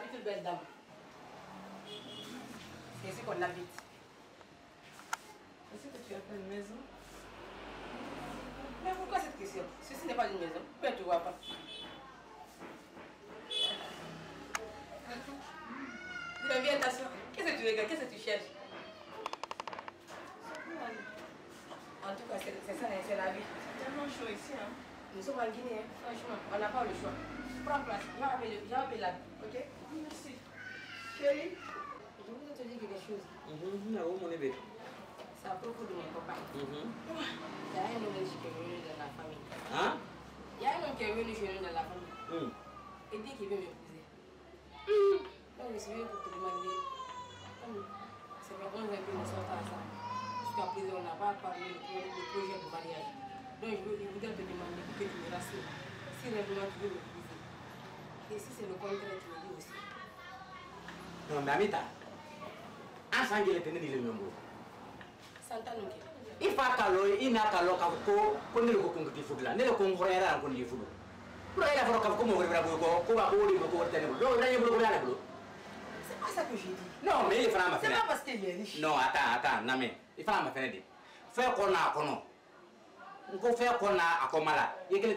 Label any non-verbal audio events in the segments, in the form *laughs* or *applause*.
future belle dame. C'est ici qu'on habite. Est-ce que tu as une maison? Mais pourquoi cette question? Ceci n'est pas une maison. Mais tu vois pas. Mais viens t'asseoir. Qu'est-ce que tu regardes? Qu'est-ce que tu cherches? En tout cas, c'est ça, c'est la vie. C'est tellement chaud ici, hein. Nous sommes en Guinée, hein. franchement, on n'a pas le choix. Prends place, appelé, j'ai appelé la ok Merci. Chérie, je voulais te dire quelque chose. Mhm, au mon bébé. C'est à propos de mon copain. Mhm. Il y a un homme qui est venu dans la famille. Hein? Il y a un homme qui est venu chez nous dans la famille. Hum. Il dit qu'il veut m'épouser. Donc je suis venu pour te demander, c'est fait 11 ans que nous sommes à ça. Jusqu'à présent, on n'a pas parlé du pro- du projet de mariage. Donc je, voudrais te demander pour que tu me rassures. Si réellement tu veux. Et si c'est le contraire, tu le dis aussi. Non, mais Amita, ensemble, les ele ils le nombreux. Santanoke. Il faut que il n'a qu'à l'eau, qu'on ne le concours du foot là, ne le concours à la concours du foot. Pour aller voir comment on va voir, comment on va voir, comment on va voir, o pas ça que j'ai dit. Não, mais il fera ma fenêtre. Não, pas parce qu'il est riche. Non, attends, attends, non, mais il fera ma fenêtre. Faire a, qu'on a. On peut faire a, qu'on a, il y a que les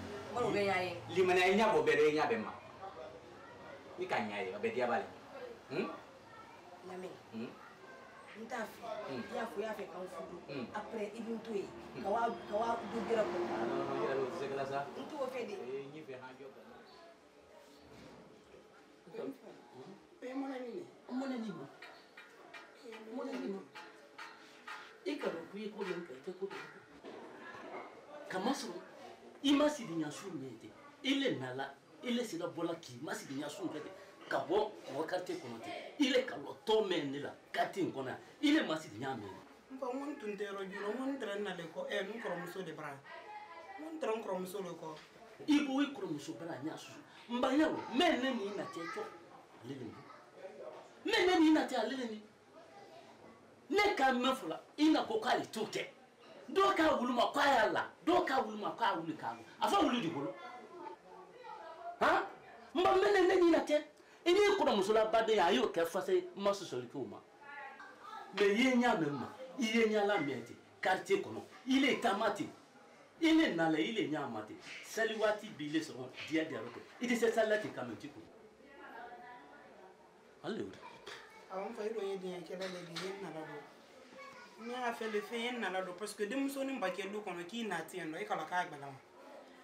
va y aller. limaniya i ɲa bɔ bɛɛ dɛ i ɲa bɛɛ ma i ka ɲa ye a bɛɛ diya b'a la Yami, Hmm? n t'a fɛ. Hmm. I y'a fɔ, i y'a fɛ k'an fudu. Hmm. Après, i bɛ n to yen. Ka wa ka wa du gɛrɛ kɔnɔ. i yɛrɛ bɛ se kɛla sa N t'o fɛ de. ee n y'i fɛ han jɔ bɛɛ Eh, mon ami. Mon ami. Mon ami. I ka dɔn ko i ye ko dɔ kɛ i tɛ ko dɔ kɛ. Kamasɔrɔ i ma siri ɲasu ɲɛ ten i le nala i le sera bɔla k'i ma siri ɲasu kɛ ten ka bɔ mɔgɔ karite kɔnɔ ten i le ka lɔ tɔ mɛn ne la karite in kɔnɔ i le ma siri ɲa mɛn. n fa ŋun tun tɛ yɔrɔ joona. Ŋun tɛrɛ n nale kɔ. Ɛ n kɔrɔmuso de bara ŋun tɛrɛ n kɔrɔmuso de kɔ. I b'o i kɔrɔmuso bara ɲa susu n ba ɲa o. Mɛ ne ni i na tɛ jɔ. Ale le ni. Mɛ ne ni i na tɛ ale le ni. Ne ka mɛn fɔla i na ko k'ale t'o kɛ dɔw k'a wuli ma k'a y'a la dɔw k'a wuli ma k'a wuli k'a bɔ a fɔ wuli de bolo han n ba mɛ ne na tɛ i n'i kɔrɔmuso la baden a y'o kɛ fasa ye n ma. Sɔsɔli k'o ma mɛ i ye ɲa mɛn ma i ye ɲa la mɛn ten quartier kɔnɔ i le taama ten i le nala i le ɲa ma ten sali waati b'i le sɔrɔ diya diya kɛ i tɛ se sali la ten ka mɛ ti ale de y'o de awɔ n fa i dɔ ye diɲɛ kɛlɛ le de ye n nala dɔ n y'a fɛ le fɛn ye nala dɔ parce que denmusonin ba kɛ du kɔnɔ k'i na ti yen i kala k'a gbɛlɛma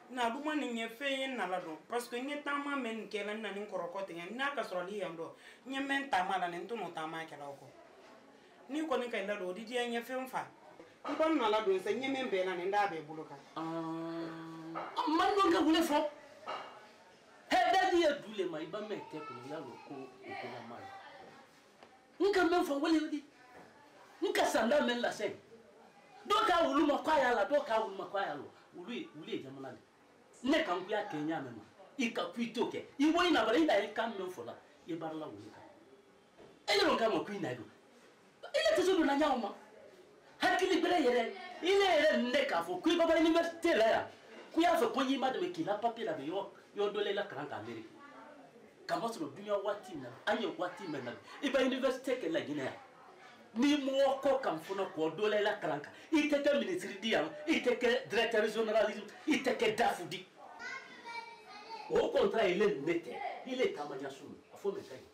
na duma nin ye fɛn ye nala dɔn parce que n ye taama mɛn nin kɛla n na nin kɔrɔkɔ tigɛ n'a ka sɔrɔ ale yan dɔn n ye mɛn taama la nin tɛn'o taama kɛla o kɔ n'i kɔni ka i ladon o di diya n ye fɛn fa n kɔni nala don sa n ye min bɛɛ la nin d'a bɛɛ bolo kan man dɔn ka wuli fɔ hɛdɛdi ye du le ma i ba mɛn tɛ kɔnɔ i y'a dɔn ko o la ma. Ye n ka mɛn fɔ wale di n ka sanda mɛn lase dɔw k'a wulu ma k'a y'a la dɔw k'a wulu ma k'a y'a la. Wulu ye wulu ye jamana de ne kan ko y'a kɛ ɲa mɛn ma. I ka ku i t'o kɛ i bɔ i na bara i na ye kan mɛn fɔ la i baara la wulu kan e yɛrɛ k'a ma ko i na don i ne tɛ se donna ɲaw ma. Hakili bɛrɛ yɛrɛ i ne yɛrɛ ne k'a fɔ ko i baba université la yan ko y'a. Fɛ ko n y'i ma dɛmɛ k'i la papier labɛn yɔrɔ yɔrɔ dɔ la i la kalan k'a mɛri kama sɔrɔ dunuya waati min na an ye waati min na i bɛ université kɛ laginɛ yan n'i mɔgɔ kɔ kan fana kɔ dɔ la i la kalan kan i tɛ kɛ ministre di yan i tɛ kɛ directeur généralisme i tɛ kɛ dafu di. O contrat il est ne tɛ il est taamanya sun a fɔ mɛ ka ɲi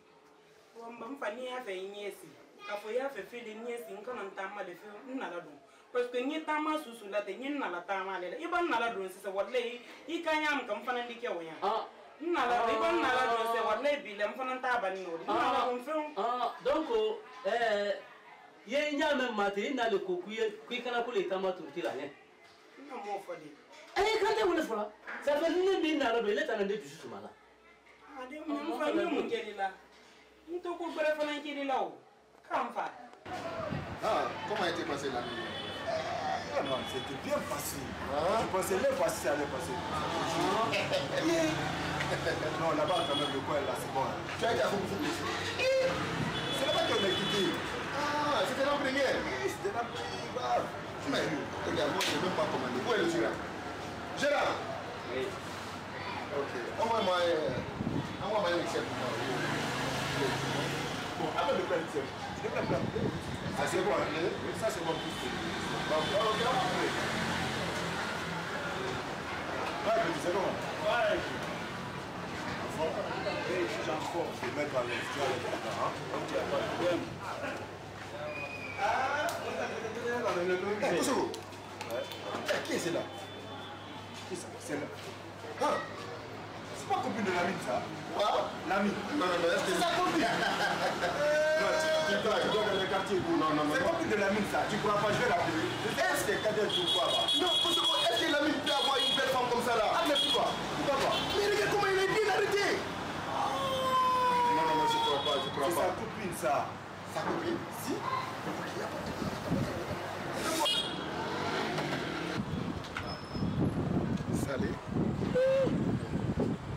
wamba n fa n'i y'a fɛ i ɲɛsi k'a fɔ i y'a fɛ fɛn de ɲɛsi n kana n taama de fɛ n nala don parce que n ye taama susu la ten n ye n nala taama ale la. I b'a n nala don sisan walayi i ka ɲa min kan n fana di kɛ o yan ah n nala i b'a n nala don sisan walayi bi la n fana t'a banni o de n nala don fɛnw ah. Donc ɛɛ ye ɲaamɛ maa ten i n'ale ko k'i ye k'i kana ko le taama turuti la ɲɛ n ka m'o fɔ de a ye kan tɛ wele fɔlɔ ça fait ni ne b'i nana don ne dusu suma la a de n fa n ye mun kɛ de la n to ko fana la o. K'an fa Ah, comment a été passé la nuit Ah non, c'était bien passé. Hein Je pensais même pas si ça allait passer. non, là-bas, quand même, le coin là, c'est bon. Tu as été à ici C'est là-bas qu'on est quitté. Première. Oui, C'était la plus grave. Mais regarde, moi, je n'ai même pas commandé. Où est le Gérard Gérard Oui. Ok. Envoie-moi euh, envoie-moi un Excel pour moi. Bon, avant de prendre ça, je devrais prendre. Ah, c'est bon, hein? Oui, ça, c'est plus. Bon, ok, ok. Ouais, je disais non. Ouais. Enfant, et si j'en fais, je vais mettre à l'aise. Tu vas aller là-bas, hein? A pas de problème. Qui est celui-là Qui ça C'est là. C'est pas copine de l'ami, ça Quoi L'ami. Non, non, non, que c'est sa copine Non, tu, dois. Non, non, non, C'est non. copine de l'ami, ça. Tu crois pas, je vais l'appeler. Est-ce que Kader, tu crois pas Non, est-ce que l'ami peut avoir une belle femme comme ça là Ah, mais pourquoi Mais comment il est bien arrêté Non, non, non, je crois pas, je crois C'est pas. sa copine, ça? Salé.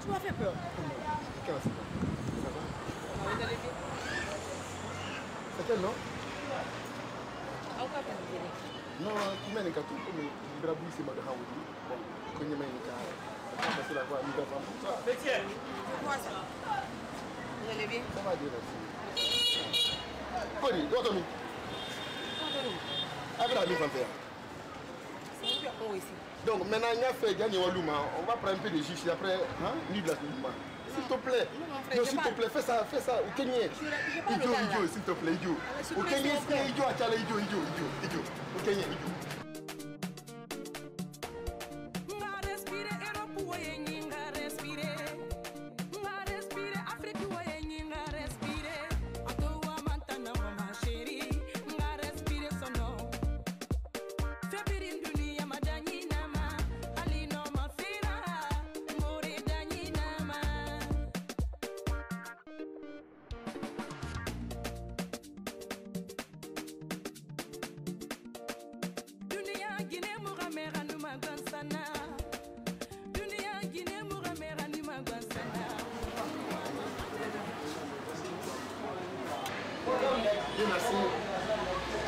Tu m'as fait peur. Ça va Ça Ah, C'est. Non, tu comme libra bui c'est ma de hawdi. Bon, ko nyama ni ka. Ça c'est la voix ni femme. Ça, Bétier C'est quoi ça Vous allez bien ça va dire merci. Kodi, do to mi. Abra mi fan faire. C'est où tu as con ici Donc maintenant il y a fait gagner Waluma, on va prendre un peu de jus après hein, ni de la Waluma. S'il te plaît. Non, s'il te plaît, fais ça, fais ça au Kenya. Idio, idio, s'il te plaît, idio. Ah, Au Kenya, idio, idio, idio, idio, idio. Au Kenya, idio. Bien, merci.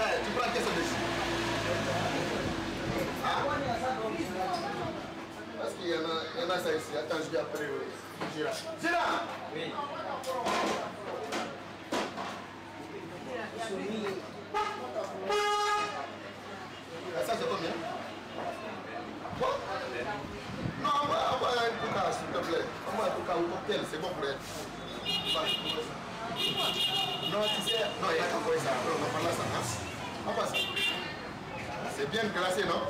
Eh, tu qu'est-ce que c'est Ah Parce qu'il y en a, y en a ça ici. Attends, je vais appeler euh, Gérard. Gérard Oui. Ah, Ça, c'est combien Quoi Non, on va, on va un coca, s'il te plaît. On va un coca ou cocktail, c'est bon pour elle. Non, tu sais, non, il y a envoyer ça. On va parler ça. On passe. C'est bien glacé, non?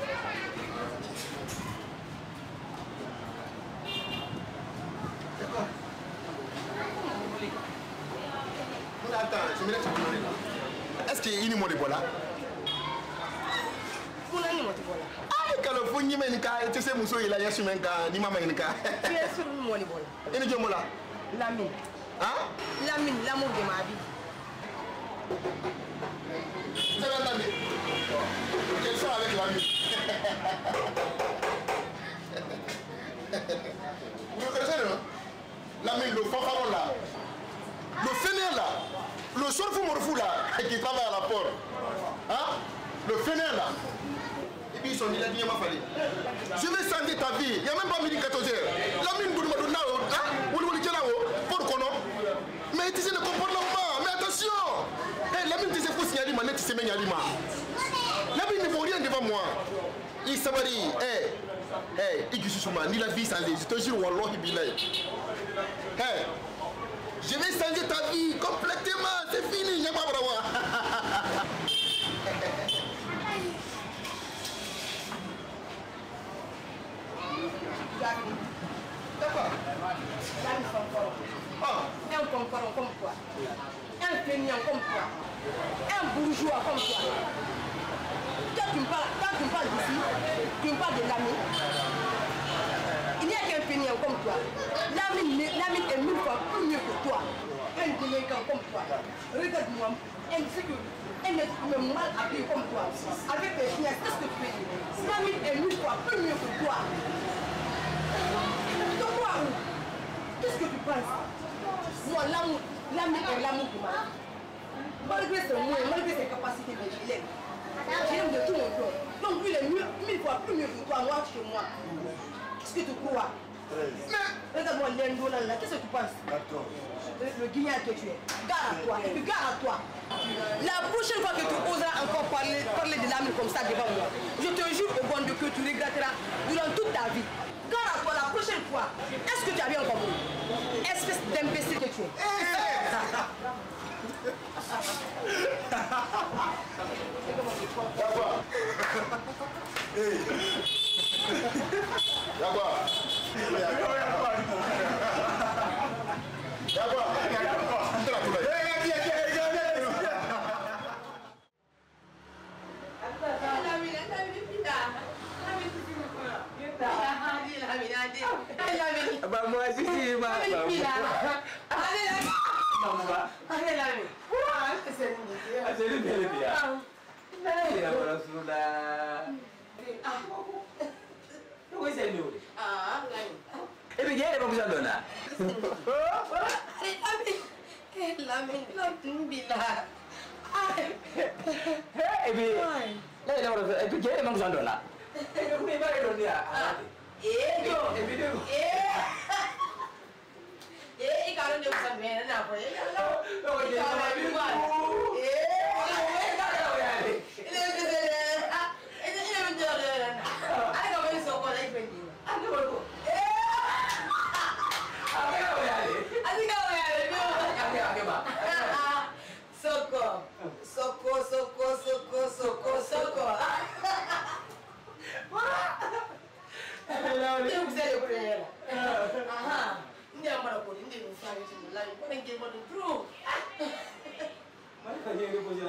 D'accord. Je me laisse te. Est-ce qu'il y a une mot de bola? Kuna ni moto bola. Ai, kalau fo ɲimɛ nin ka i tɛ se muso ye la ɲɛsi mɛn kan ni ma ma ɲini ka Tu es sur le moni bola. i ni jɔnmo la Lamine. Han Lamine, l'amour de ma vie. sɛbɛn ta nin quelle sort avec l'ami vous connaissez non? L'ami le fanfaron là. Le fainéant là. Le sorfou morfou là qui travaille à la porte. Hein? Le fainéant là et puis ils sont dit la ma fallu. Je vais changer ta vie. Il y a même pas midi 14 heures. L'ami boudou madou na o hein? Wuli wuli jela o pour kono mais sais le comportement mais attention. Eh l'ami tu sais faut signaler ma net tu sais mais nyali ma l'ami ne vaut rien devant moi. Il sabari eh eh igisusuma ni la vie les je te jure wallahi billahi. Eh je vais changer ta vie complètement. C'est fini nyama brawa D'accord. Fanfaro. Ah, Un concoron comme toi. Un feignant comme toi. Un bourgeois comme toi. Toi, tu me parles, toi, tu me parles. Tu me parles de Lamine. Il n'y a qu'un feignant comme toi. Lamine est mille fois plus mieux que toi. Un délinquant comme toi. Regarde-moi, sait que elle est même mal comme toi. Avec tes finesses, qu'est-ce que tu fais Slamine est mille fois plus mieux que toi. Qu'est-ce que tu penses? Moi, l'amour, l'amour est l'amour du mari. Malgré ses moyens, malgré ses capacités, mais je l'aime. Je l'aime de tout mon cœur. Donc lui, il est mieux, mille fois plus mieux que toi, moi, chez moi. Qu'est-ce que tu crois? Regarde-moi l'endo là, là, qu'est-ce que tu penses? Le, le guignol que tu es. Gare à toi, et puis gare à toi. La prochaine fois que tu oseras encore parler, parler de l'âme comme ça devant moi, je te jure au bon Dieu que tu regretteras durant toute ta vie. Fois. Est-ce que tu as bien compris Espèce d'imbécile que tu es? Yagwa. Yagwa. Tena sí, sí, va. Mamma. Anelami. Acelemi ya. Acelemi ya. Ya Rasulullah. Lu ko sen ñewul. Ah, lay. E bi jere bam sa dona. Ari abi. Lami la tumbila. Ay. Hey bi. Lay da wara e bi jere bam sa dona. E ko mi bare dona. *laughs* Ah. ejo e ikalo ne kusa mena napo ikalo ikalo ikalo Ninguém manda pro. Mas tá dinheiro depois de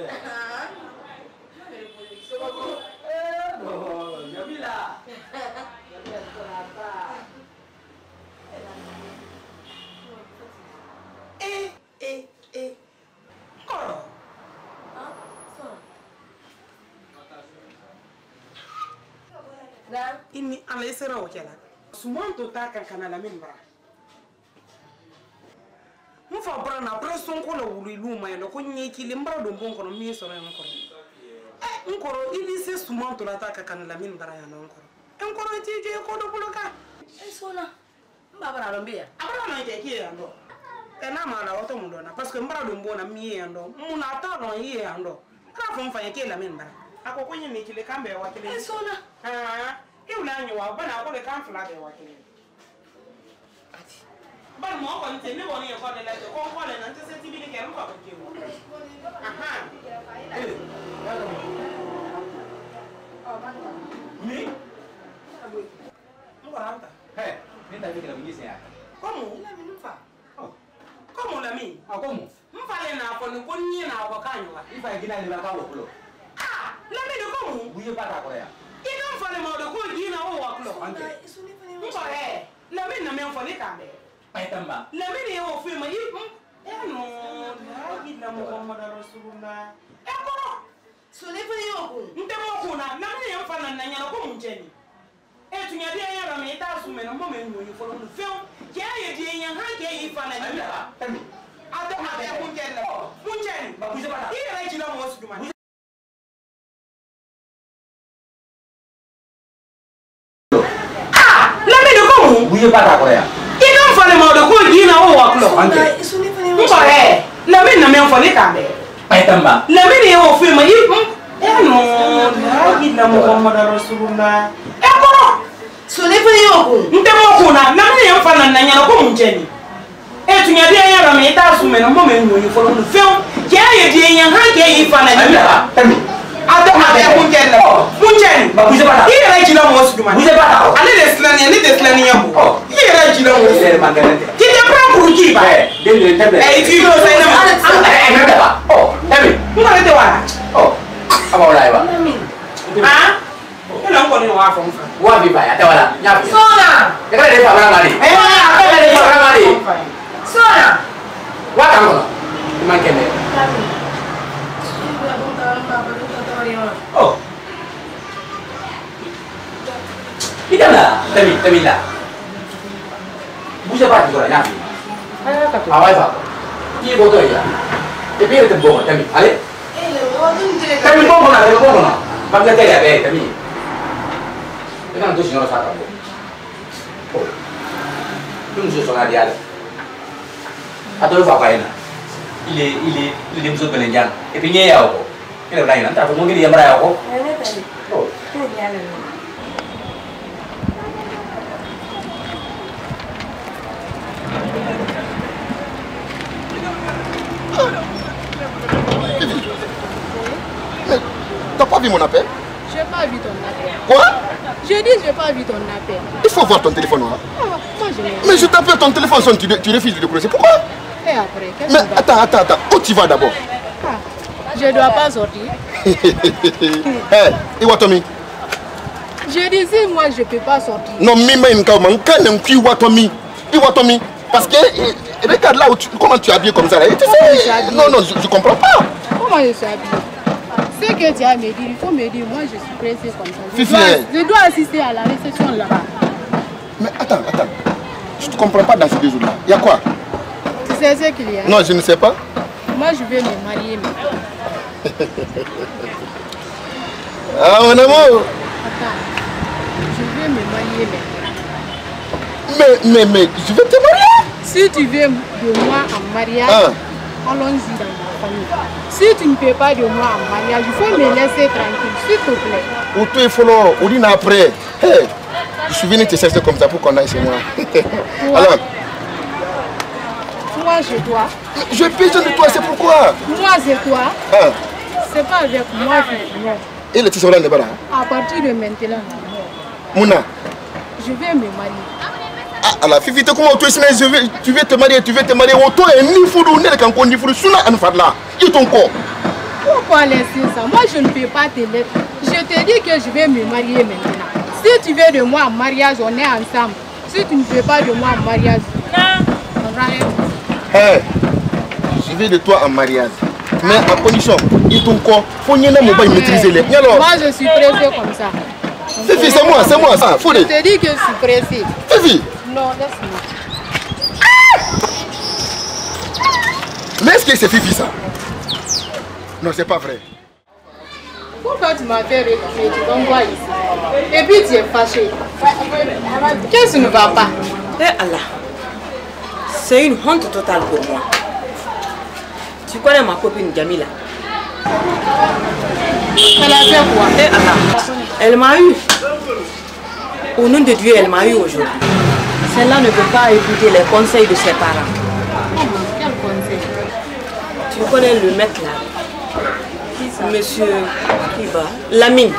Eh, Aduh, Jamila. Jamila terata. Eh, eh, eh. Koro. Hah? Nah, ini aneh serau kena. Semua tu tak akan kena. fa bra na bra so nko na wuru ilu ma no ko nye kili mbra do mbon ko no mi so na nko e nko ro ili se suma to la ta ka kan la min bara ya no nko nko ro ti je ko do bulo ka e so na mba bara lo mbia abra na je ki ya e na ma na woto mundo na parce que mbra do mbon na mi ya ndo mu na ta no yi ya ndo ka fo mfa ye ki la min bara akoko nye ni kili kambe wa kili e so na ah e ula nyi wa bana ko le kan fla be wa kili bari mɔgɔ kɔni tɛ ne kɔni ye kɔ de lajɛ ko n kɔ de na n tɛ se tibili kɛ n kɔ bɛ kɛ wa. ni. n kɔrɔ an ta. hɛ ne ta bi kɛlɛ bi sɛgɛn a kan. kɔmu. lami n fa. kɔmu lami. a kɔmu. n fa le n'a fɔ nin ko n ye n'a fɔ k'a ɲɔgɔn. i fa ye gina de la k'a wɔ fɔlɔ. aa lami ni kɔmu. bu ye ba t'a kɔrɔ yan. i ka n fa le ma o de ko jina o wɔ kulɔ. n kɔrɔ yɛ lami na mɛ n fɔ ne k'a mɛn. paitamba. Lamini ye wo fima hmm? i eno nagina muhammada rasulullah e koro solefene yo kun nte mo kuna lamini ye fana na nyana ko mun jeni e tunya dia ya não é su mena mo men nyoyi folo mu feu ke ye dia nya ha ke yi fana ni ba ado ma be kun jeni kun jeni ba kuje bana. I ra jina mo su duma ah! Lamini ko mu? Buye bana ko ya. wo wa kulo anke mbo e na mi na mi fo ni ka be eh. pa tamba na mi ni wo fi ma yi e no na yi na muhammad rasulullah e ko so ne pe yo ko nte mo ko na na mi ni fa na na nya ko mu je ni. E tu nya dia ya ra mi ta su me na mo me nyu ni oh. fo no fe ke ye dia ni ado ma bɛ kun jɛ la kun ba buse bata. I yɛrɛ jinɛ mɔgɔ suguma buse bata. Ale de silanni ye ne de silanni ye mun i yɛrɛ kuruji ba ɛ den de tɛbɛ ɛ i k'i y'o fɛn ne ma ɛ ɛ ne bɛ wa ɔ tɛbi n kɔni tɛ wa ɔ a ma wala ye wa han ne la n kɔni wa fɔ n fa wa bi ba a tɛ wala n y'a fɔ sɔɔna ne ka ne fa fana ma de ɛ a ka ne fa fana ma de sɔɔna wa kan kɔnɔ i ma kɛ dɛ ɔ i ka na tɛbi tɛbi la bouge pas du corps, là. かわいさということやでビールでボーンやみあれたみボーンなでボーンなバンガテリアでたみだからどうしようさかぼううんじゅそなりやるあとよくわかいな ile ile ile muso bɛlɛ jan et puis ɲɛ y'a kɔ e yɛrɛ bɛ na ɲina n t'a fɔ mɔgɔ kelen yamaruya kɔ. Pas vu mon appel Je n'ai pas vu ton appel. Quoi? Je dis, je n'ai pas vu ton appel. Il faut voir ton téléphone. Hein. Ah, moi, je Mais je t'appelle ton téléphone sonne, tu, tu refuses de décrocher. Pourquoi? Et après, qu'est-ce Mais que attends, attends, attends. Où tu vas d'abord? Ah, Je ne dois pas sortir. *laughs* Hé, Iwatomi. Je disais, moi, je ne peux pas sortir. Non, Mima Inkauma, Nkanem Iwatomi. Iwatomi. Parce que, eh, regarde là où tu, comment tu es habillé comme ça. Là. Tu sais, non, non, je ne comprends pas. Comment je suis habillée? Ce que tu as à me dire, il faut me dire, moi, je suis pressée comme ça. Je Fifi, dois, hein. je dois assister à la réception là-bas. Mais attends, attends. Je ne comprends pas dans ces deux jours-là. Il y a quoi? Tu sais ce qu'il y a? Non, je ne sais pas. Moi, je vais me marier maintenant. *laughs* Ah, mon amour. Attends. Je vais me marier maintenant. Mais, mais, mais, je vais te marier. Si tu veux de moi en mariage, Ah. allons-y dans ma famille. Si tu ne peux pas de moi en mariage, il faut me laisser tranquille, s'il te plaît. Ou tu es follow, ou dit après. Hey, je suis venu te chercher comme ça pour qu'on aille chez moi. *laughs* Alors, Moi, je dois. je besoin de toi, c'est pourquoi? Moi, c'est toi. Ah, C'est pas avec moi que non. et le tissu de Bara. À partir de maintenant, Mouna. je vais me marier. Ah, alors, Fifi, tu comment? Tu es je vais, tu veux te marier, tu veux te marier. Auto est ni foudou, ni le canco, ni foudou. Suna an fadla. Il ton corps. Pourquoi laisser ça? Moi, je ne peux pas te laisser. Je te dis que je vais me marier maintenant. Si tu veux de moi en mariage, on est ensemble. Si tu ne veux pas de moi en mariage, on arrête. Hey, je veux de toi en mariage. Mais à condition, il ton corps, faut n'y aller, mon maîtriser les. Alors, Moi, je suis pressée comme ça. Fifi, c'est moi, c'est moi, ça. Faut Je te dis que je suis pressée. Fifi, Non, laisse-moi. mais est-ce que c'est Fifi ça Non, c'est pas vrai. Pourquoi tu m'as fait refuser Tu m'envoies ici? Et puis tu es fâché. Qu'est-ce qui ne va pas? Eh Allah, c'est une honte totale pour moi. Tu connais ma copine Jamila? Elle a fait quoi? Eh Allah, elle m'a eu. Au nom de Dieu, elle m'a eu aujourd'hui. Celle-là ne veut pas écouter les conseils de ses parents. Quel conseil? Tu connais le mec là? Monsieur va? Lamine.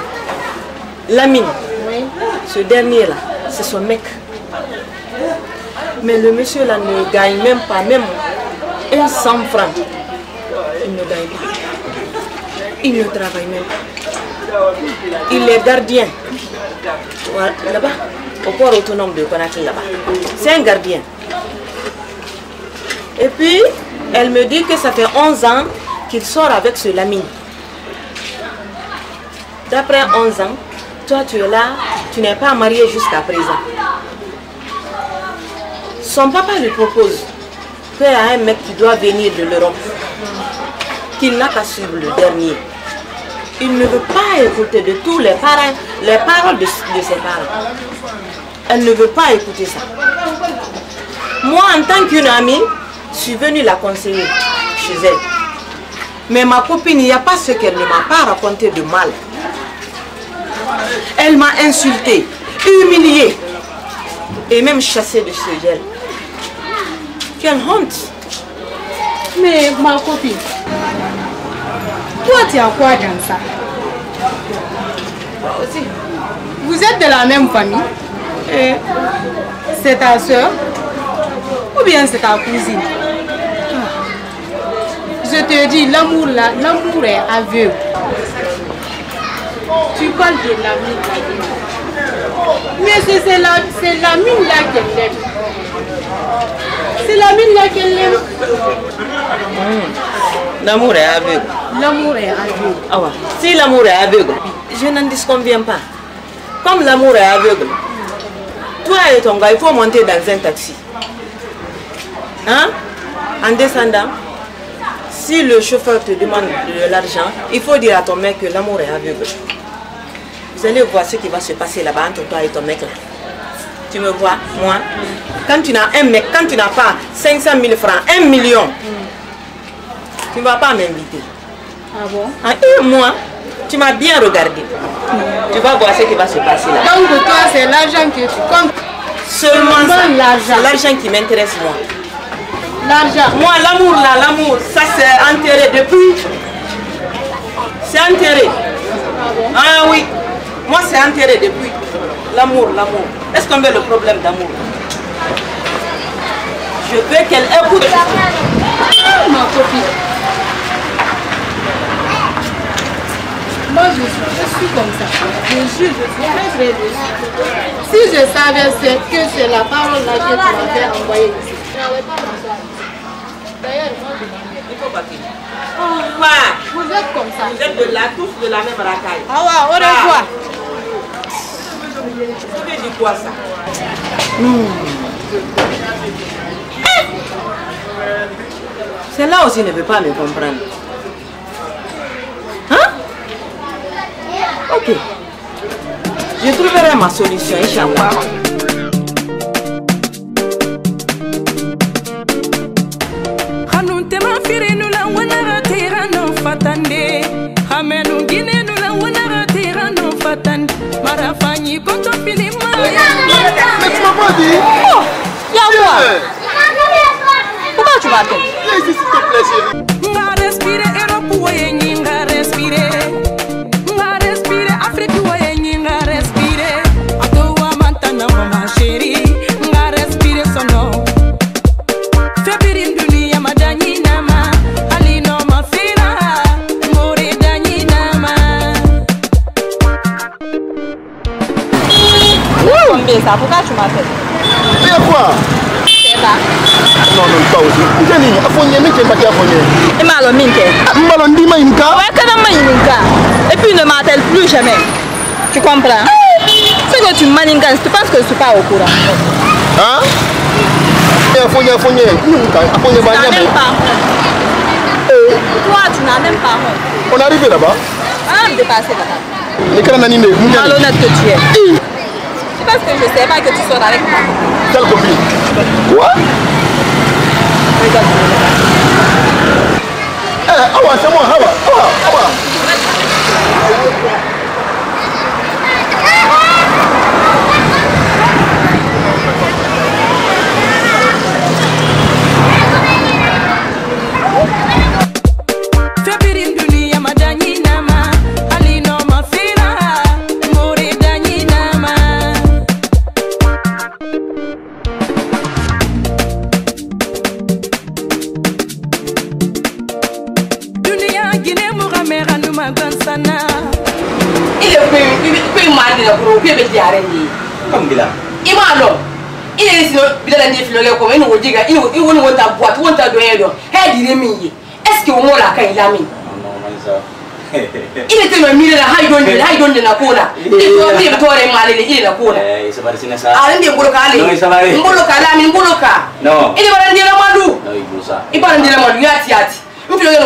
Lamine. Oui. Ce dernier là, c'est son mec. Mais le monsieur là ne gagne même pas, même un 100 francs. Il ne gagne pas. Il ne travaille même pas. Il est gardien. Voilà, Là-bas, au port autonome de Conakry là-bas. C'est un gardien. Et puis, elle me dit que ça fait 11 ans qu'il sort avec ce Lamine. D'après 11 ans, toi tu es là, tu n'es pas marié jusqu'à présent. Son papa lui propose qu'il a un mec qui doit venir de l'Europe, qu'il n'a qu'à suivre le dernier. Il ne veut pas écouter de tous les parents, les paroles de ses parents. Elle ne veut pas écouter ça. Moi, en tant qu'une amie, je suis venue la conseiller chez elle. Mais ma copine, il n'y a pas ce qu'elle ne m'a pas raconté de mal. Elle m'a insulté, humilié et même chassé de chez elle. Quelle honte Mais ma copine, toi tu as quoi dans ça? Vous êtes de la même famille? C'est ta soeur Ou bien c'est ta cousine? Je te dis, l'amour là, l'amour est aveugle. Tu parles de l'amour là. Mais c'est la, c'est la mine là qu'elle aime. C'est la mine là qu'elle aime. L'amour est aveugle. L'amour est aveugle. Ah ouais. Si l'amour est aveugle, je n'en disconviens pas. Comme l'amour est aveugle, Toi et ton gars, il faut monter dans un taxi. Hein? En descendant, si le chauffeur te demande de l'argent, il faut dire à ton mec que l'amour est aveugle. Vous allez voir ce qui va se passer là-bas entre toi et ton mec là. Tu me vois, moi, quand tu n'as un mec, quand tu n'as pas 500 000 francs, 1 million, tu ne vas pas m'inviter. Ah bon? Ah, et moi, tu m'as bien regardé. Tu vas voir ce qui va se passer là. Donc toi, c'est l'argent que tu comptes. Seulement l'argent. L'argent qui m'intéresse moi. L'argent. Moi, l'amour là, l'amour, ça c'est enterré depuis. C'est enterré. Ah oui. Moi, c'est enterré depuis. L'amour, l'amour. Est-ce qu'on veut le problème d'amour? Je veux qu'elle écoute. Ma copine. Moi, je suis, je suis comme ça. Je jure, je suis très très déçue. Si je savais que c'est la parole là que tu m'avais envoyée ici, je n'aurais pas m'asseoir. D'ailleurs, moi, je. Il faut partir. Au revoir. Vous êtes comme ça. Vous êtes de la, tous de la même racaille. Ah ouais, au revoir. Ça veut dire quoi ça? Celle-là aussi ne veut pas me comprendre. Ok. Je trouverai ma solution, Inch'Allah. Oh, ça Pourquoi tu m'appelles quoi? Non, non, pas aussi. Afonye, afonye. Et malo minke. Ndima. Ouais, maninka. Et puis ne m'appelle plus jamais. Tu comprends? C'est que tu tu penses que je suis pas au courant? Hein? Eh, afonye, afonye. Imka, afonye Tu n'as même pas honte. Eh, Toi, tu n'as même pas honte. on est arrivé là-bas. Ah, me dépasser là-bas. Les. Malhonnête que tu es. Parce que je sais pas que tu sors avec moi. Quelle copine? Quoi? Eh, c'est moi, Awa, Awa, Awa. sana ile kwe mandi na kuro kwe bejare ni kambila imalo ile sino bidala ndi filoge ko ino wojiga ino ino wonta boat wonta doyedo he dire mi yi est ce que mo la kan ilami ile te ma mire la hay don de hay don de na kona ile to te tore male ile ile na kona eh sabari sina sa. Ala ndi mbolo ka ale no sabari mbolo ka ala mi mbolo ka no. Ile bara ndi la madu no ibusa ibara ndi la madu yati yati mfiloge ko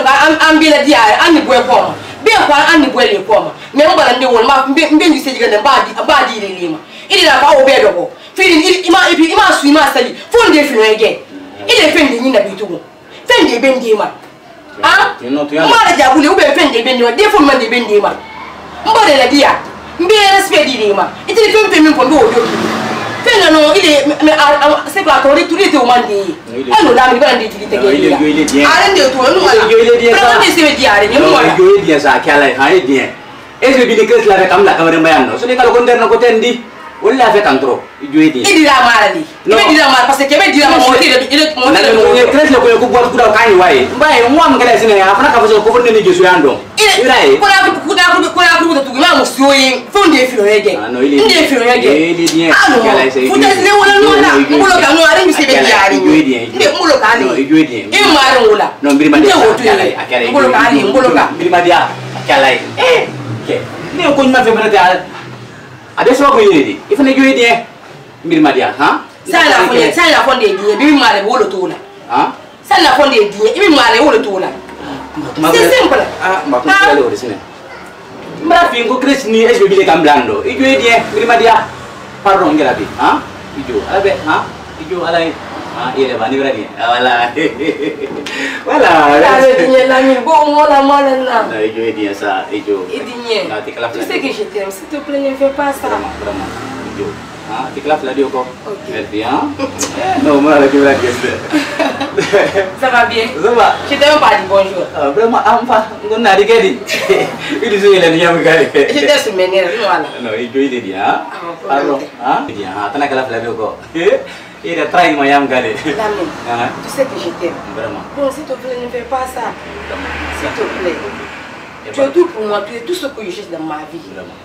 ambila diare anni bwe ko la di a an ni bɔ kɔ ma. Bɔ le mɛ n bala n de wɔlɔ ma n bɛ n bɛ ju se jigin n b'a di n b'a di le ma i de la ka o bɛɛ dɔgɔ firi i ma i ma su i ma sali. Fo n de filokɛ kɛ i de fɛn de ɲini na bi tugun fɛn de bɛ n di ma ah n b'a la jabule ou bien fɛn de bɛ n di ma. Den fo ma de bɛ n di ma. N b'o de la di yan n bɛ respect di de ma i tɛ fɛn fɛn min fɔ n b'o de k'i fɛn nɔ ile mɛ a se k'a tɔgɔ de tulu te di ye e n'o lamini bɛ na de jigi tɛgɛ ye la ale de tɔ n'u wala fɛn min se bɛ di ale ye n'u wala. jo ye diɲɛ sa a kɛ ala ye han ye de la fɛ kan dɔrɔn i jo ye diɲɛ. e dira a ma ala de i bɛ dira a ma parce que kɛmɛ dira a ma mɔgɔ tɛ yɛrɛ yɛrɛ mɔgɔ tɛ yɛrɛ ko ye ko ko a mun kɛra ye sinɛ a fana k'a fɔ sisan i b'a ye fìrò yẹn jẹ? N de fìrò yẹn jẹ? Alo futɛsi ne wolo n'o la n bolo ka n'o ale mi se bɛ diya ale ye n de kunkolo k'ale ye e ma ale wolo n tɛ wo to ye n bolo k'ale ye n bolo ka. birimadiya a kɛra ye kɛ ne ye ko ɲuman fɛn fɛn tɛ a? Bɛ sababu ye de i fana c'est simple. ah maa kun. Fi ko kres ni es bile kam blando ijo e dia. Mbir ma dia pardon ngela bi ha? Ijo ala be ha? Ijo ala ha ire ba ni berani. Wala wala Sala *laughs* diye la mi, bon mola mola na. na ijo e dia sa ijo Idinye. na tikala Tu sais que je t'aime, s'il te plaît, ne fais pas ça. vraiment vraiment ijo ha tikala fla dio ko Ok. merci ha no ma la Ça va bien ça va Je t'ai même pas dit bonjour. Ah, vraiment am fa ngon na di kedi idi so yele nyam kali Je t'ai sous mes nerfs, voilà. no ijo ide dia Ah, Arlo, ha? Dia, ha, tanah kala flabi ko. Ida try mo yam kali. Lamine, tu sais que je t'aime. Vraiment. Bon, s'il te plaît, ne fais pas ça. S'il te plaît. Tu es tout pour moi, tu es tout ce que je cherche dans ma vie.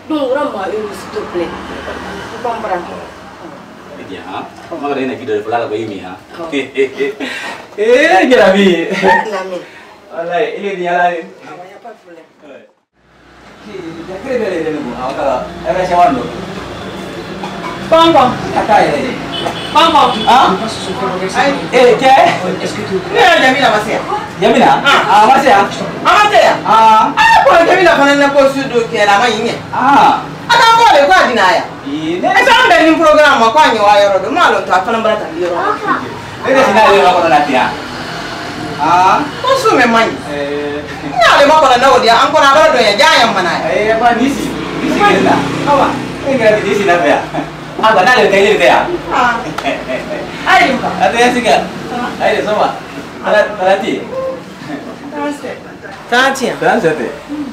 Donc rends-moi heureux, s'il te plaît. Tu comprends bien, hein? Mama ina kidogo kulala eh. Eh, ha? Eh, jarabi. Wallahi, ile ni halali. Hawaya pa problem. Kile kile ile ni mwa wakala. Era shawando. Bongo. Kataa ile. Bongo. Ah? Eh, je. Est-ce que tu? Non, jamais la massia. Jamila? Ah, ah amateya. Amateya? Ah. Ah, kwa Jamila fana na kwa sudu kela mainye. Ah. Ata kwa le kwa dinaya. Ile. Ata mbe ni program kwa nyo wa yoro do malo ta fana mbara ta yoro. Ah. Ile sina yoro kwa na tia. Ah. Kusume manyi. Eh. Nya le kwa na ndo dia an kwa na bara do ya jaya mana. Eh, kwa nisi. Nisi kenda. Hawa. Ingra bi nisi na bea. Ah, bana le tele bea. Ah. Ai, Luka. Ata yasika. Ai, soma. Ala, ala ti. Tatiya. Tatiya te.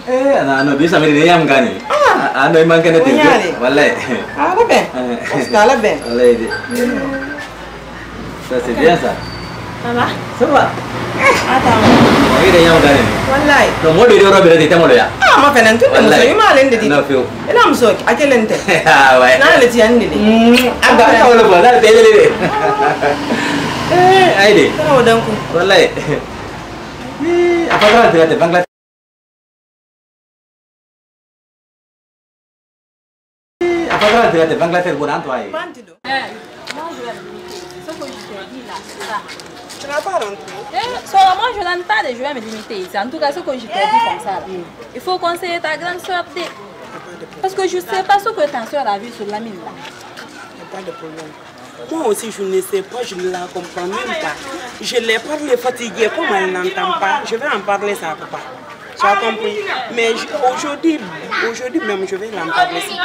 Eh, ana ano bisa mi diyam kani. Ah, ano iman kene tinjo. Wallahi. Ala ben. Ostala ben. Wallahi de. Sa se biasa. Sama. Sama. Ata. Oi de yam kani. Wallahi. To mo de ro bere tamo ya. Ah, ma fenen tu mo so ima len de di. No fio. Ela mo so akelen te. Ah, wai. Na le ti an de. Mm, aga ta wala ba, na te de de. Eh, aide. Ko dan ku. Wallahi. Bangladesh? Bangladesh. Moi, je vais limiter. Ce que je t'ai dit là, c'est ça. Tu n'as pas rentré. Seulement, je pas de jouer à me limiter ici. En tout cas, ce que je t'ai dit comme ça, là. il faut conseiller ta grande soeur. Parce que je ne sais pas ce que ta soeur a vu sur la mine là. Y a pas de problème. Moi aussi, je ne sais pas, je ne la comprends même pas. Je l'ai parlé fatiguée, comme elle n'entend pas, je vais en parler ça papa. Tu as compris? Mais aujourd'hui, aujourd'hui même, je vais l'en parler s'il.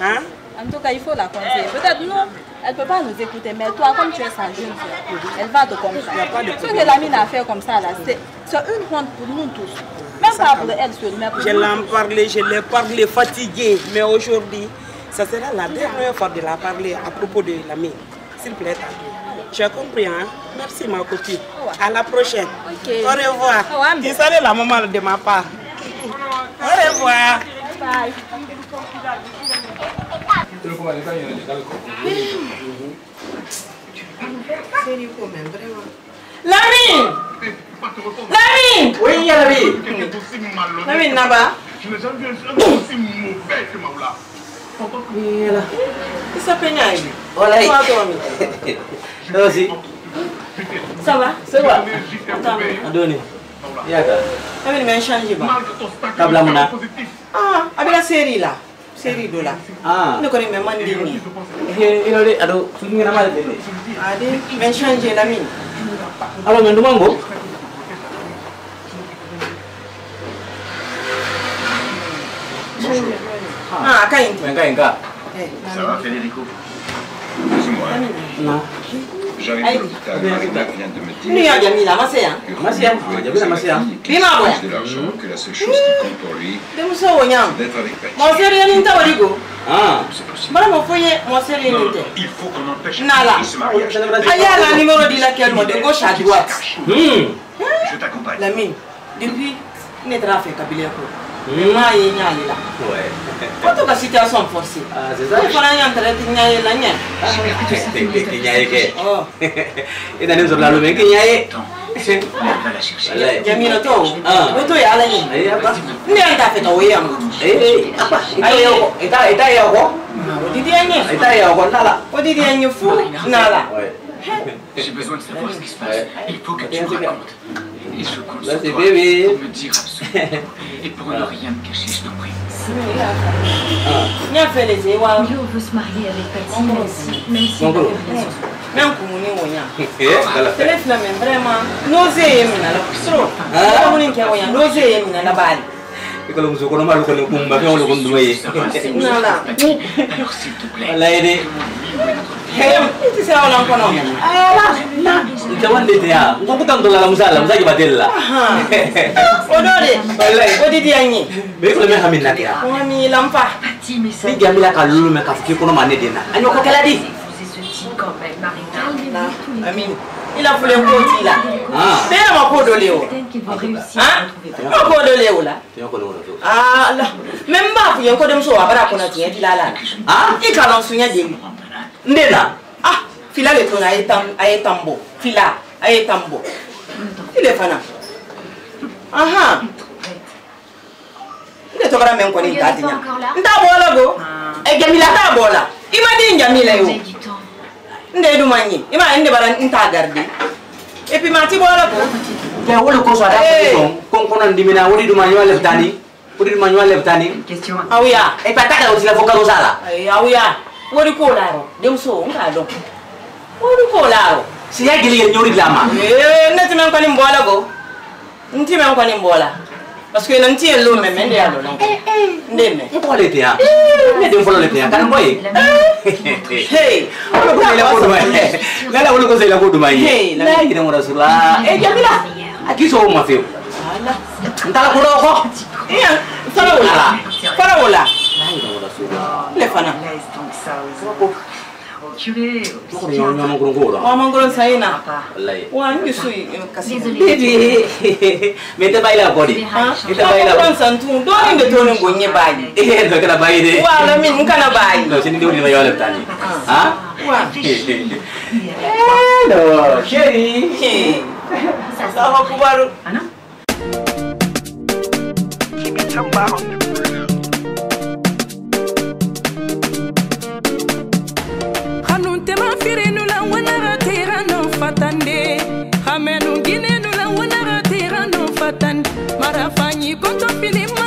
Hein? En tout cas, il faut la conseiller. Peut-être non, elle ne peut pas nous écouter, mais toi, comme tu es sa jeune soeur, elle va te comprendre. Ce que la mine a fait comme ça, là, c'est une honte pour nous tous. Même pas pour elle seule, mais pour Je l'en parlé, je l'ai parlé fatiguée, mais aujourd'hui, ça sera la dernière fois de la parler à propos de l'ami. S'il te plaît, tu as compris, hein Merci ma copine. À la prochaine. Au revoir. Au revoir. Tu la maman de ma part. Au revoir. Bye. Sérieux quand même, vraiment. Lamine Lamine Oui, ya Nabi. Lamine Naba Il Mira. Essa peña aí. Olha aí. Então assim. Ça va? C'est quoi? Adoni. Yaka. Abi nimeisha nje ba. Kabla mna. Ah, abi la seri la. Seri do la. Ah. Niko nimeman dini. He ilo de ado tungi na mali dini. Adi, nimeisha nje la mimi. Ah, kain. Main kain kak? Eh, Ça va, Federico? Dis-moi, Nah, j'arrive de l'hôpital. Marina vient de me dire ma c'est hein. que Masih ya? Roland Jamila veut masih ya? qu'il Bima, dépose ouais. de l'argent, que la seule chose qui compte pour lui, De c'est d'être avec Pachi. Mon série ni ta wadigo. ah. C'est possible. Bara mo foye mon série Non, ni non, te. il faut qu'on empêche Nala. ce mariage. Aya la numéro de laquelle mo de gauche à droite. Hmm. Je t'accompagne. Lamine, depuis ne tra fait kabile ko. mima ye ɲaali la ko to ka situation forcé ne fana ɲantɛrɛ ti ɲa ye la ɲɛ ti ɲa ye kɛ i nani sɔrɔ lalomɛ ki ɲa ye jamina to o to ye ala ɲɛ ne yɛrɛ t'a fɛ ka o ye yan i t'a ye ɔkɔ o didi ye ɲɛ i t'a ye ɔkɔ n'a la o didi ye ɲɛ fo n'a la J'ai besoin de savoir ce qui se passe. Il faut que tu me racontes. Et je compte sur toi pour me dire absolument. Et pour ne rien me cacher, je t'en prie. Yo veut se marier avec Patty, même si, même si gros. n'a rien. Eh. Ah. Kalau musuh kono malu kalau. Alors s'il te plaît. Hem, itu saya orang kono. Alah, nah. Jaman a ya. Engkau bukan tuh lalam salam, a kebadil lah. Odo *laughs* deh. Oleh. Odi a ini. Baik kalau hamin nanti ya. Kami lampa. Ini dia mila kalau lu mereka fikir kono mana dia nak. Anyo a keladi. Amin. Ila fule koti la. a ma ko dɔ le o. Ma a dɔ le o la. Ah la. a n b'a f'i ye ko denmuso a un peu de temps, il la. I un peu de ma. n ah fila be tona a ye tan fila a ye tan bɔ ile fana. Ahan n de tɔgɔra mɛn kɔni ta diɲa n t'a bɔ la go. E Jamila t'a bɔ la i ma di n yo. N de duma n ma n de bara n t'a garde et puis ma ti bɔ go. Eh. Mais o de kosɔn a da fɔ dimina o de duma ɲɔgɔn lɛ bɛ taa ni o de duma ɲɔgɔn lɛ et puis a ta ka o tigɛ fo kalo sa la awuya. Wori ko laro. Dem so nga do. Wori ko laro. Si ya gili nyori lama. Eh, nati men ko ni bola go. Nti men ko ni bola. Parce que nanti elo me men de alo nan nde me Ko le tiya. Ne dem folo le tiya kan boy. Hey. Wolo ko le ko dumai. Lala wolo ko sila ko dumai. Hey, La gira mo rasula. Eh jamila. Aki so ma feo. Allah. Ntala ko do ko. Iya, fara wala. Fara wala. La gira mo rasula. Le fana sawa wamangolo ni Jonathan marafanyi koto filima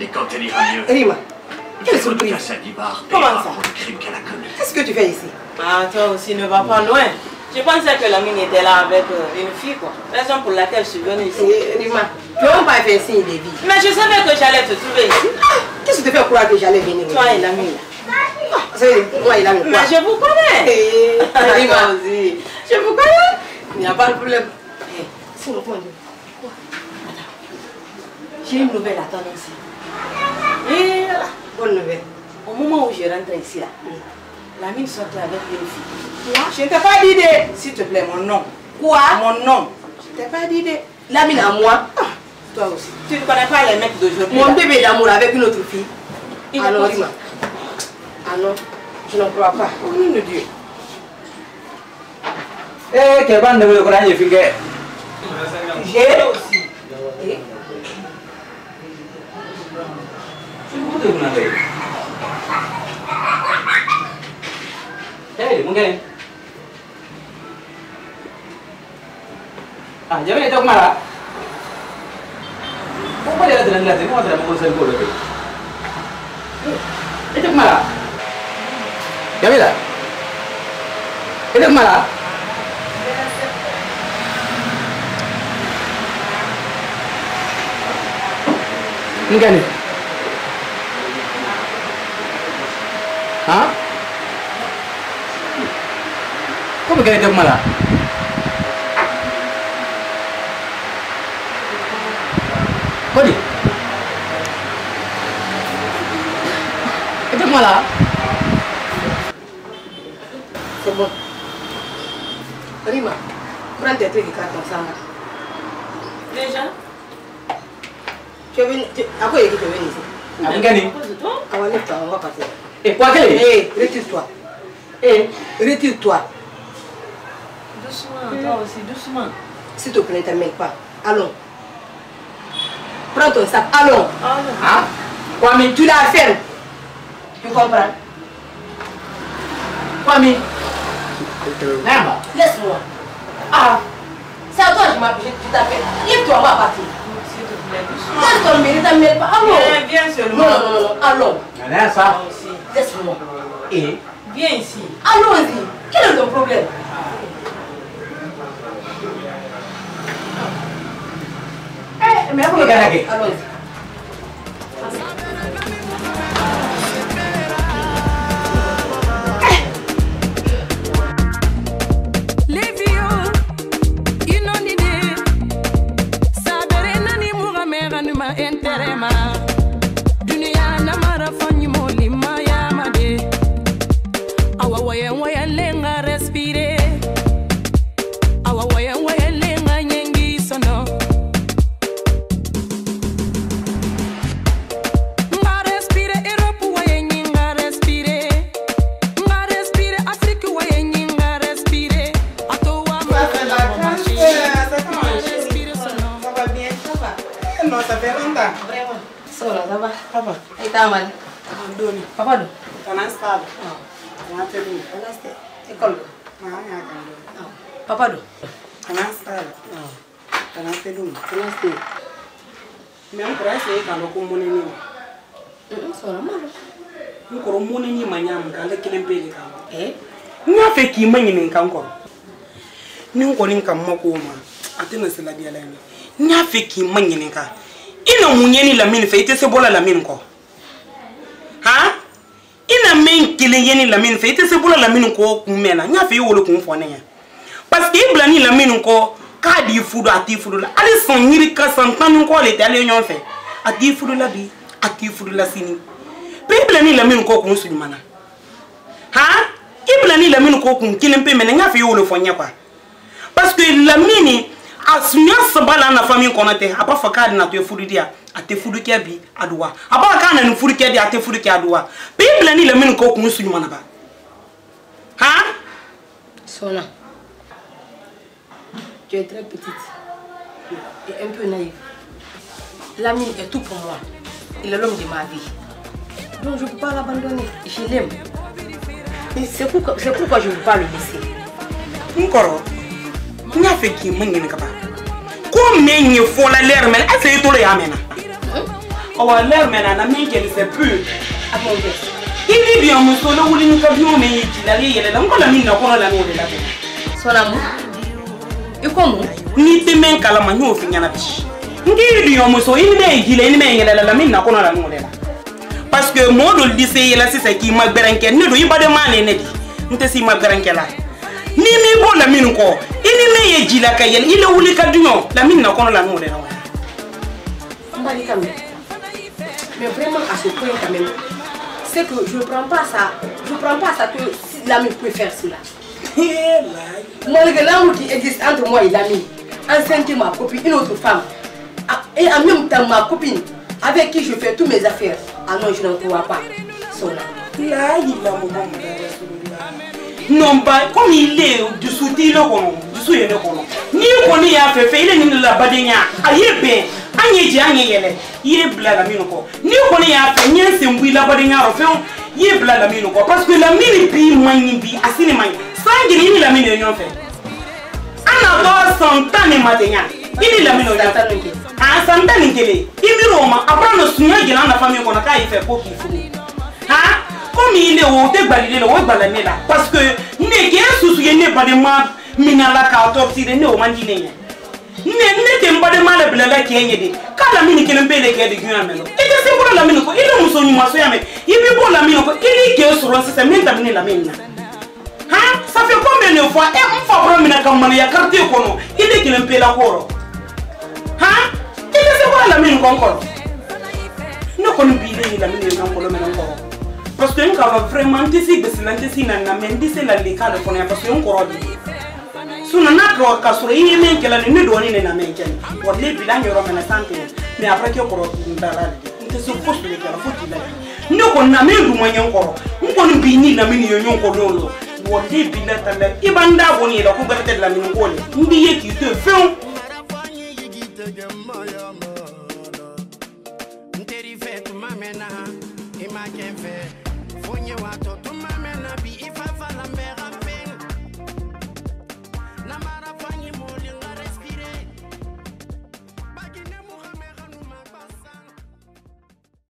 Et quand elle ira mieux, Rima, quelle surprise. que Comment ça pour le crime qu'elle a commis. Qu'est-ce que tu fais ici Ah, toi aussi ne va pas loin. Je pensais que la mine était là avec euh, une fille, quoi. Raison pour laquelle je suis venue ici. Rima, tu n'as pas fait signe de vie. Mais je savais que j'allais te trouver ici. Qu'est-ce qui te fait croire que j'allais venir Toi et la mine. Moi et la mine. Mais je vous connais. *laughs* Rima aussi. Je vous connais. Il n'y a pas de problème. Eh, si nous prenons. J'ai une nouvelle à t'annoncer. Et bonne nouvelle. Au moment où je rentre ici, là, Lamine sortait avec une fille. Quoi? Je ne t'ai pas dit de. S'il te plaît, mon nom. Quoi? Mon nom. Je ne t'ai pas dit de. Lamine à moi? Ah, toi aussi. Tu ne connais pas les mecs d'aujourd'hui. Mon bébé d'amour avec une autre fille. Il Alors, parti. dis-moi. Ah non, je n'en crois pas. Au nom de Dieu. Eh, ban da wuri kuna yi finge? J'ai aussi. 끝나네. 에이, 뭔가. 아, 저번에 딱 말아. 꼬꼬리가 들은 거지. 뭐 들어 먹고 살 거를. 이쪽 말아. 여기다. 이쪽 말아. Enggak nih. ha kau pakai jam mana kau di jam mana semua Rima, kurang dia tuh ikat dong sana. Deja, coba, aku ya gitu ini. Apa gani? Awalnya tahu apa sih? Eh, quoi que Eh, retire-toi. Eh, retire-toi. Doucement, toi aussi, doucement. S'il te plaît, ne t'amène pas. Allons. Prends ton sac, allons. Hein? Kwame, tu la fermes. Tu comprends Kwame, Namba. laisse-moi. Ah, c'est à toi que je m'appelle, je t'appelle. Lève-toi, on va partir. S'il te plaît, doucement. Laisse tomber, ne t'amène pas. Allons. Viens, viens seulement. Non, non, non, non, allons. Nah, ça. Laisse-moi. Eh, Viens ici. Allons-y. Quel est ton problème Eh, mais Apa lagi? Allons-y. Levio, Papa. Papa. Ita man. Doni. Papa do. Kana stab. Oh. Kana telu. Kana ste. Ekol. Ma ya kan do. Oh. Papa do. Kana stab. Oh. Kana telu. Kana ste. Mem prase ka lo ko munini. Mm sora ma. Nkoro munini manyam ka le kilempeli ka. Eh. Nya fe ki manyini ka nkoro. Ni nkoro nka mmako ma. Atena sela biala ni. Nya fe ki manyini ka. I na mun ye ni lamini fɛ i tɛ se bɔla lamini kɔ. Han i na min kelen ye ni lamini fɛ i tɛ se bɔla lamini kɔ kun mɛn na n y'a fɛ i wolo kun fɔ ne ɲɛ. Parce que i bila ni lamini kɔ k'a di fudu a t'i fudu la. Hali san yiri ka san tan ni kɔ le tɛ ale ɲɔgɔn fɛ. A t'i fudu la bi a t'i fudu la sini. Pe i bila ni lamini kɔ kun suɲumana han i bila ni lamini kɔ kun kelen pe mɛnɛ n y'a fɛ i wolo fɔ n ɲɛ kuwa parce que lamini a sunya saba la nafa min kɔnɔ tɛ a b'a fɔ k'a na to ye furu di yan a tɛ furu kɛ bi a don wa a b'a k'a na nin furu kɛ di a tɛ furu kɛ a don wa pe i bila ni lamini kɔ kun suɲumana ba han Sona. Tu es très petite et un peu naïve. L'ami est tout pour moi. Il est l'homme de ma vie. Donc je ne peux pas l'abandonner. Je l'aime. C'est pourquoi, pourquoi je ne veux pas le laisser. n kɔrɔ fɛ k'i ma ɲini ka ban. Ko min ye fɔla lɛri mɛn ɛseke i tolo y'a mɛnna? Ɔwɔ lɛri mɛnna na min kɛli c'est pur i ni biyan muso la wuli ni ka biyan min ye jilali yɛlɛ la n ko la min na kɔnɔ la n'o de la Son amour I ko mun? N'i tɛ min kalama n y'o fi ɲɛna bi. N k'i biyan muso i ni mɛ ye jila i ni mɛ ye yɛlɛla la min na kɔnɔ la n'o de la. Parce que mɔɔ dɔ lise yɛlɛ sisan k'i ma gbɛrɛnkɛ ne don i badenma ne ne di. N tɛ s'i ma gbɛrɛnkɛ la ni min b'o la min kɔ i ni min ye jila ka yɛlɛ i la wuli ka duɲɔ la min na kɔnɔ la n'o de la wa Mbali quand même. Mais vraiment à ce point quand même. C'est que je ne prends pas ça. Je comprends pas ça que si l'ami peut faire cela. Malgré l'amour qui existe entre moi et l'ami, enceinte ma copine, une autre femme, Ah, et en même temps ma copine, avec qui je fais tous mes affaires, ah non, je n'en crois pas. Son ami. La ilaha Muhammad non pas comme il est dusu t'i la kɔnɔ dusu ne kɔnɔ n'i kɔni y'a fɛ fɛ i le ni ne la badenya a ye bɛn an ye jɛ an ye yɛlɛ i ye bila lamini kɔ n'i kɔni y'a fɛ n ye n sen bɔ i la badenya yɔrɔ fɛnw i ye bila lamini kɔ parce que lamini bi man ɲi bi a sini man ɲi san jeli i ni lamini ye ɲɔgɔn fɛ an na tɔ san tan ni ma tɛ ɲa i ni lamini o ɲɔgɔn fɛ a san tan ni kelen i miiri o ma a bɔra na sunya jɛna nafa min kɔnɔ k'a y'i fɛ ko k'i furu han komi i le o tɛ gbali ne la o ye gbala ne la parce que ne k'e susu ye ne badema mina la k'a tɔrɔsire ne o man di ne ɲɛ ne ne tɛ n badema la bilala k'e ɲɛ de k'a lamini kelen pe le k'e de gun mɛn i tɛ se bolo lamini kɔ i le muso ɲuman so ya mɛn i b'i bɔ lamini kɔ i ni k'e sɔrɔ sisan min ta ne lamini na han ça fait combien de fois? E n fa bɔra mina ka maloya quartier kɔnɔ i le kelen pe la kɔrɔ han i tɛ se bolo lamini kɔ n kɔrɔ ne kɔni b'i le ye lamini ye n kɔrɔ mɛn kɔrɔ parce que n ka vraiment mais i ye min kɛla nin ne dɔgɔnin de na min kɛ nin wa ne bila n yɔrɔ mɛnɛ san tigɛ mais après ni you told to